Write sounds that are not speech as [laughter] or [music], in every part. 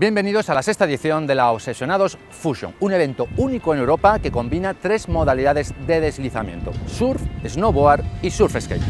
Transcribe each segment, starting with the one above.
Bienvenidos a la sexta edición de la Obsesionados Fusion, un evento único en Europa que combina tres modalidades de deslizamiento, surf, snowboard y surf skate.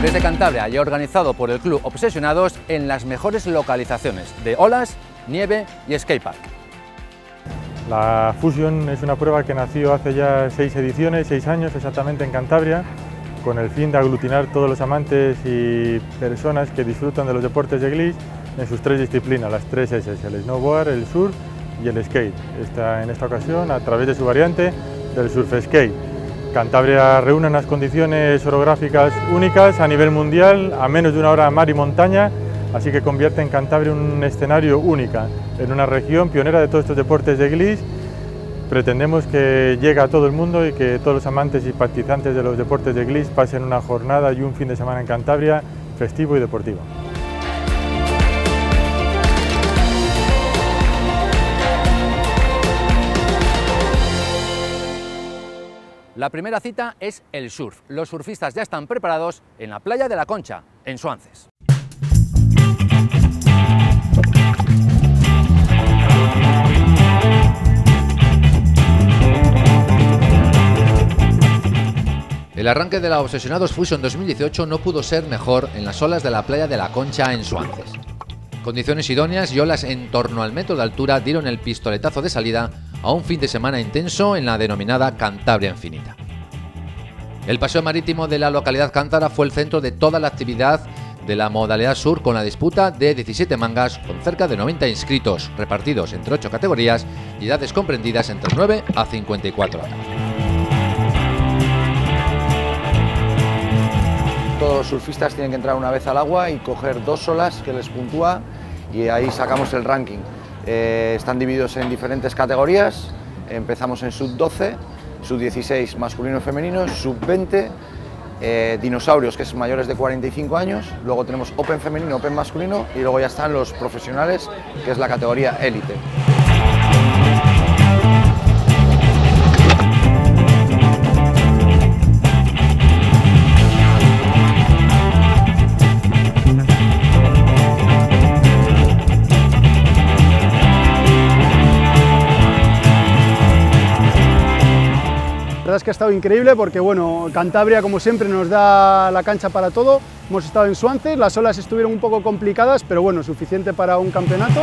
Desde Cantabria y organizado por el Club Obsesionados en las mejores localizaciones de olas, nieve y skatepark. La Fusion es una prueba que nació hace ya seis ediciones, seis años exactamente en Cantabria, con el fin de aglutinar todos los amantes y personas que disfrutan de los deportes de glitch en sus tres disciplinas, las tres S, el snowboard, el surf y el skate. Esta, en esta ocasión, a través de su variante del surf skate. Cantabria reúne unas condiciones orográficas únicas a nivel mundial, a menos de una hora mar y montaña, así que convierte en Cantabria un escenario única, en una región pionera de todos estos deportes de glis. Pretendemos que llegue a todo el mundo y que todos los amantes y partizantes de los deportes de glis pasen una jornada y un fin de semana en Cantabria festivo y deportivo. La primera cita es el surf. Los surfistas ya están preparados en la playa de la Concha, en Suances. El arranque de la Obsesionados Fusion 2018 no pudo ser mejor en las olas de la playa de la Concha en Suances. Condiciones idóneas y olas en torno al metro de altura dieron el pistoletazo de salida a un fin de semana intenso en la denominada Cantabria Infinita. El paseo marítimo de la localidad cántabra fue el centro de toda la actividad de la modalidad sur con la disputa de 17 mangas con cerca de 90 inscritos repartidos entre 8 categorías y edades comprendidas entre 9 a 54 años. Todos los surfistas tienen que entrar una vez al agua y coger dos olas que les puntúa y ahí sacamos el ranking. Eh, están divididos en diferentes categorías, empezamos en sub-12, sub-16 masculino y femenino, sub-20 eh, dinosaurios, que es mayores de 45 años, luego tenemos Open femenino, Open masculino y luego ya están los profesionales, que es la categoría élite. Es que ha estado increíble porque bueno, Cantabria como siempre nos da la cancha para todo. Hemos estado en Suances, las olas estuvieron un poco complicadas, pero bueno, suficiente para un campeonato.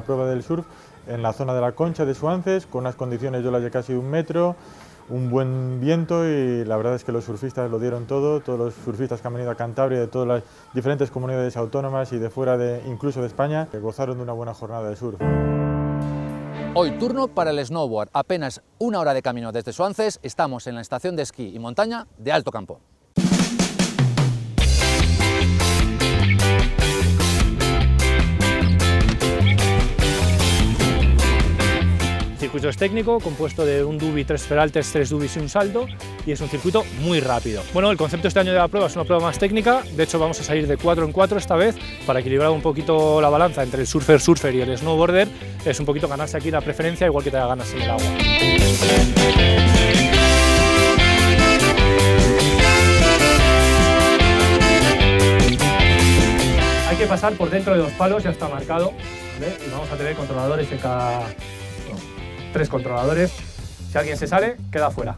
La prueba del surf en la zona de la Concha de Suances, con unas condiciones de olas de casi un metro, un buen viento y la verdad es que los surfistas lo dieron todo, todos los surfistas que han venido a Cantabria de todas las diferentes comunidades autónomas y de fuera de incluso de España, que gozaron de una buena jornada de surf. Hoy turno para el snowboard. Apenas una hora de camino desde Suances, estamos en la estación de esquí y montaña de Alto Campo. Circuito es técnico, compuesto de un dubi, tres feraltes, tres dubis y un salto, y es un circuito muy rápido. Bueno, el concepto este año de la prueba es una prueba más técnica, de hecho vamos a salir de 4 en 4 esta vez, para equilibrar un poquito la balanza entre el surfer-surfer y el snowboarder, es un poquito ganarse aquí la preferencia, igual que te da ganas en el agua. Hay que pasar por dentro de los palos, ya está marcado, y vamos a tener controladores en cada, tres controladores. Si alguien se sale, queda fuera.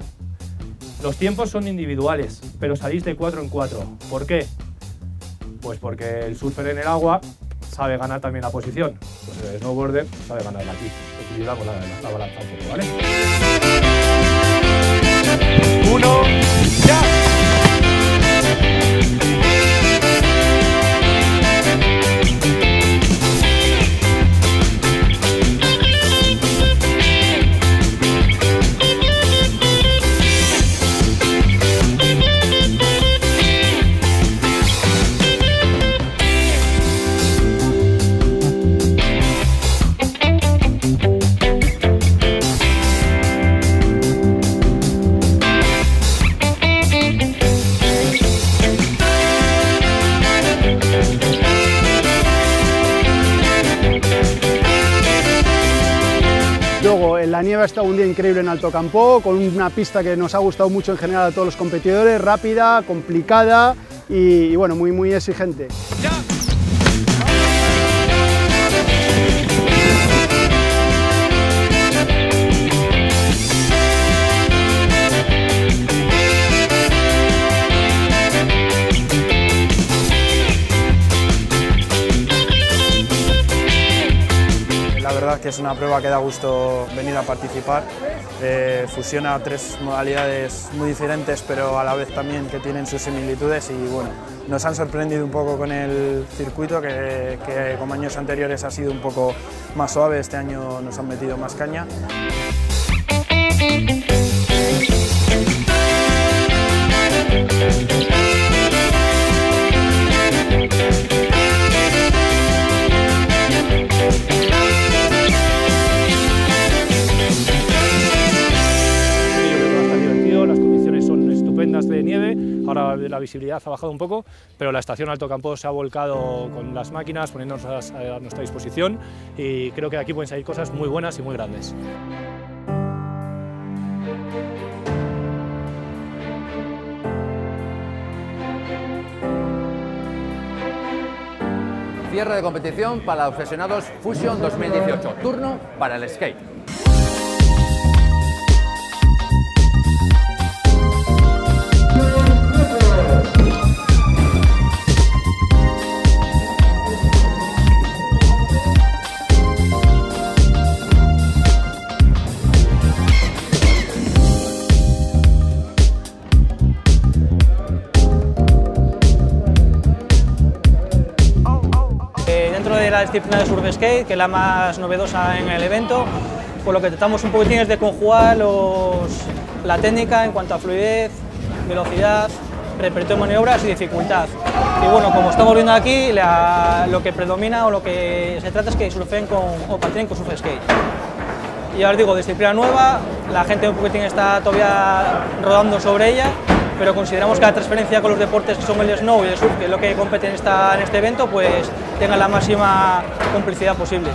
Los tiempos son individuales, pero salís de 4 en 4. ¿Por qué? Pues porque el surfer en el agua sabe ganar también la posición. Pues el snowboarder sabe ganar aquí. Equilibramos la, la, la balanza un poco, ¿vale? Uno, ya. Nieve ha estado un día increíble en Alto Campo, con una pista que nos ha gustado mucho en general a todos los competidores, rápida, complicada y, bueno, muy, muy exigente. Es una prueba que da gusto venir a participar. Eh, fusiona tres modalidades muy diferentes, pero a la vez también que tienen sus similitudes y bueno, nos han sorprendido un poco con el circuito, que, que como años anteriores ha sido un poco más suave, este año nos han metido más caña. Ahora la visibilidad ha bajado un poco, pero la estación Alto Campo se ha volcado con las máquinas, poniéndonos a nuestra disposición y creo que de aquí pueden salir cosas muy buenas y muy grandes. Cierre de competición para los obsesionados Fusion 2018. Turno para el skate. Disciplina de surf skate, que es la más novedosa en el evento, por lo que tratamos un poquitín es de conjugar los, la técnica en cuanto a fluidez, velocidad, repertorio de maniobras y dificultad. Y bueno, como estamos viendo aquí, lo que predomina o lo que se trata es que surfen con, o patinen con surf skate. Y ya os digo, disciplina nueva, la gente un poquitín está todavía rodando sobre ella, pero consideramos que la transferencia con los deportes que son el snow y el surf, que es lo que compete en, en este evento, pues tenga la máxima complicidad posible.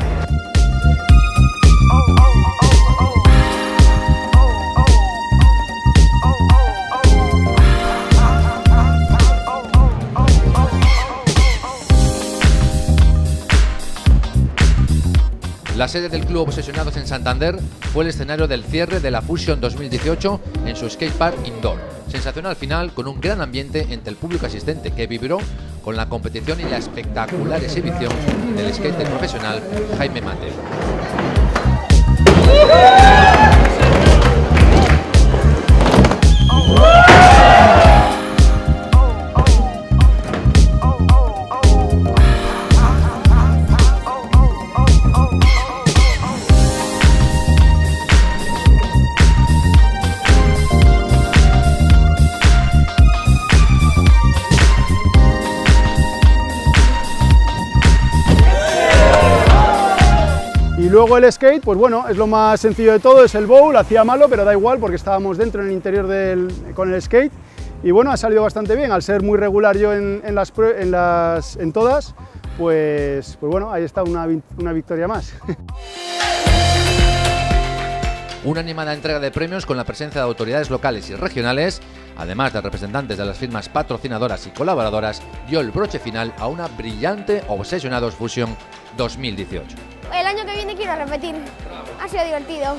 La sede del club Obsesionados en Santander fue el escenario del cierre de la Fusion 2018 en su skatepark indoor. Sensacional final con un gran ambiente entre el público asistente que vibró con la competición y la espectacular exhibición del skater profesional Jaime Mateo. Luego el skate, pues bueno, es lo más sencillo de todo, es el bowl, hacía malo, pero da igual porque estábamos dentro en el interior del, con el skate. Y bueno, ha salido bastante bien, al ser muy regular yo en, todas, pues, pues bueno, ahí está una, una victoria más. [laughs] Una animada entrega de premios con la presencia de autoridades locales y regionales, además de representantes de las firmas patrocinadoras y colaboradoras, dio el broche final a una brillante Obsesionados Fusion 2018 el año que viene quiero repetir. Ha sido divertido.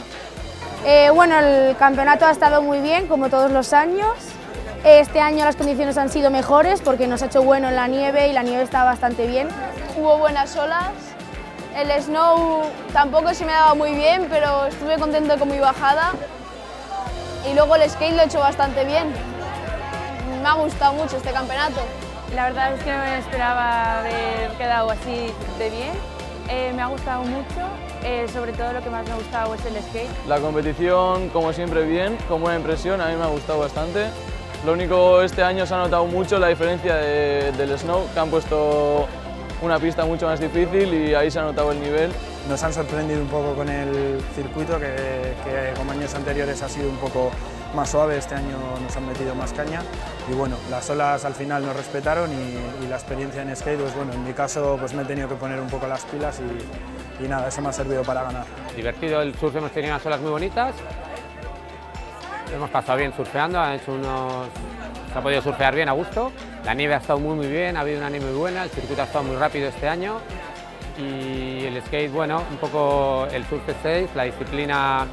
Eh, bueno, el campeonato ha estado muy bien, como todos los años. Este año las condiciones han sido mejores porque nos ha hecho bueno en la nieve y la nieve está bastante bien. Hubo buenas olas. El snow tampoco se me ha dado muy bien, pero estuve contento con mi bajada. Y luego el skate lo he hecho bastante bien. Me ha gustado mucho este campeonato. La verdad es que no me esperaba haber quedado así de bien eh, me ha gustado mucho, eh, sobre todo lo que más me ha gustado es el skate. La competición, como siempre, bien, con buena impresión, a mí me ha gustado bastante. Lo único, este año se ha notado mucho la diferencia del snow, que han puesto una pista mucho más difícil y ahí se ha notado el nivel. Nos han sorprendido un poco con el circuito, que, que como años anteriores ha sido un poco más suave, este año nos han metido más caña. Y bueno, las olas al final nos respetaron y, la experiencia en skate, pues bueno, en mi caso pues me he tenido que poner un poco las pilas y nada, eso me ha servido para ganar. Divertido el surf, hemos tenido unas olas muy bonitas, hemos pasado bien surfeando, hecho unos... se ha podido surfear bien a gusto, la nieve ha estado muy muy bien, ha habido una nieve muy buena, el circuito ha estado muy rápido este año. Y el skate, bueno, un poco el surf safe, la disciplina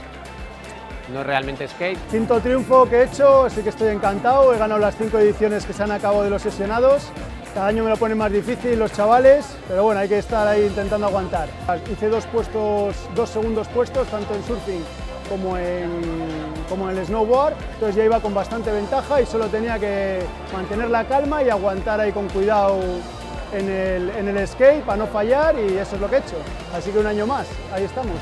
no realmente skate. Quinto triunfo que he hecho, así que estoy encantado, he ganado las cinco ediciones que se han acabado de los sesionados, cada año me lo ponen más difícil los chavales, pero bueno, hay que estar ahí intentando aguantar. Hice dos puestos, dos segundos puestos, tanto en surfing como en, como en el snowboard, entonces ya iba con bastante ventaja y solo tenía que mantener la calma y aguantar ahí con cuidado en el, en el skate para no fallar y eso es lo que he hecho. Así que un año más, ahí estamos.